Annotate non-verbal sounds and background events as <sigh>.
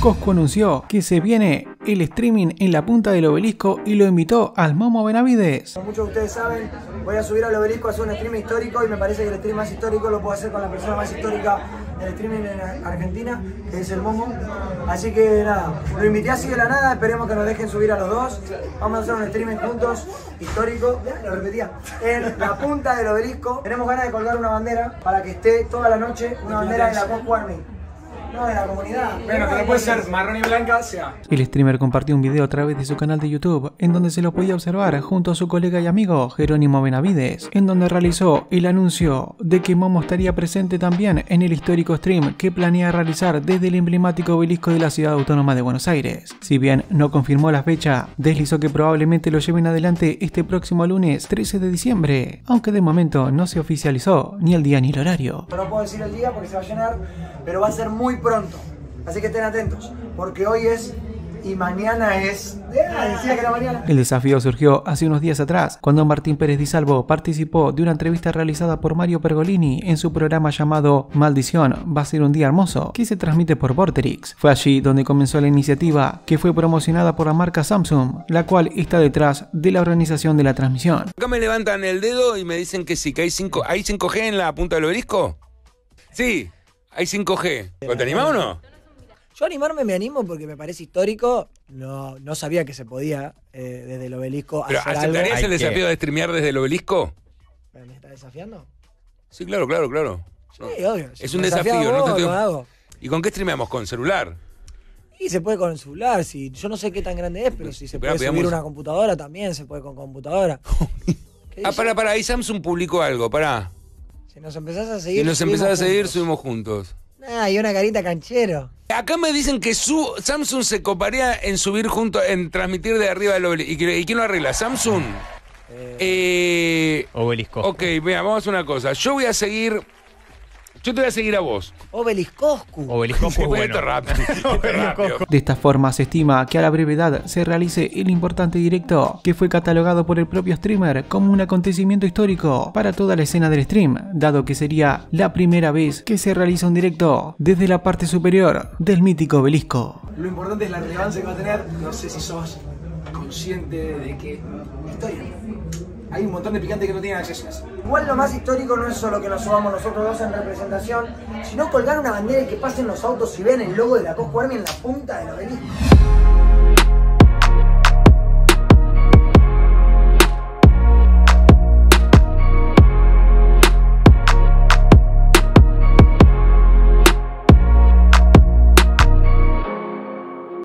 Cosco anunció que se viene el streaming en la punta del obelisco y lo invitó al Momo Benavides. Como muchos de ustedes saben, voy a subir al obelisco a hacer un stream histórico y me parece que el stream más histórico lo puedo hacer con la persona más histórica del streaming en Argentina, que es el Momo. Así que nada, lo invité así de la nada, esperemos que nos dejen subir a los dos. Vamos a hacer un streaming juntos, histórico, lo repetía, en la punta del obelisco. Tenemos ganas de colgar una bandera para que esté toda la noche una bandera de la Cosco Army. No, de la comunidad. Bueno, que no puede ser marrón y blanca, sea. El streamer compartió un video a través de su canal de YouTube en donde se lo podía observar junto a su colega y amigo Jerónimo Benavides, en donde realizó el anuncio de que Momo estaría presente también en el histórico stream que planea realizar desde el emblemático obelisco de la ciudad autónoma de Buenos Aires. Si bien no confirmó la fecha, deslizó que probablemente lo lleven adelante este próximo lunes 13 de diciembre, aunque de momento no se oficializó ni el día ni el horario. No puedo decir el día porque se va a llenar, pero va a ser muy pronto. Así que estén atentos, porque hoy es y mañana es. Ah, decía que era mañana. El desafío surgió hace unos días atrás, cuando Martín Pérez Di Salvo participó de una entrevista realizada por Mario Pergolini en su programa llamado Maldición, va a ser un día hermoso, que se transmite por Vorterix. Fue allí donde comenzó la iniciativa, que fue promocionada por la marca Samsung, la cual está detrás de la organización de la transmisión. Acá me levantan el dedo y me dicen que sí, que hay 5 ¿hay 5G en la punta del obelisco. Sí, hay 5G. ¿Te animás o no? Yo animarme me animo porque me parece histórico. No, no sabía que se podía eh, desde el obelisco ¿Pero hacer algo. aceptarías el Hay que- desafío de streamear desde el obelisco? ¿Me está desafiando? Sí, claro, claro, claro. Sí, obvio. Es un me desafío, no vos, te lo hago. ¿Y con qué streameamos? ¿Con celular? Y se puede con el celular. Si, yo no sé qué tan grande es, pero si se Esperá, puede subir veamos. una computadora también se puede con computadora. <laughs> ¿Qué Ah, dice? pará, pará, ahí Samsung publicó algo, pará. Si nos empezás a seguir. Si nos empezás a subimos seguir, juntos. subimos juntos. Ah, y una carita canchero. Acá me dicen que su Samsung se coparía en subir junto, en transmitir de arriba del obelisco. ¿Y, quién lo arregla? ¿Samsung? Eh, Obelisco. ok, mira, vamos a hacer una cosa. Yo voy a seguir. Yo te voy a seguir a vos. Bueno. rápido. esto es rápido. De esta forma se estima que a la brevedad se realice el importante directo, que fue catalogado por el propio streamer como un acontecimiento histórico para toda la escena del stream, dado que sería la primera vez que se realiza un directo desde la parte superior del mítico obelisco. Lo importante es la relevancia que va a tener. No sé si sos consciente de que. Historia. Hay un montón de picantes que no tienen acceso a eso. Igual lo más histórico no es solo que nos subamos nosotros dos en representación, sino colgar una bandera y que pasen los autos y vean el logo de la Cosco Army en la punta del obelisco.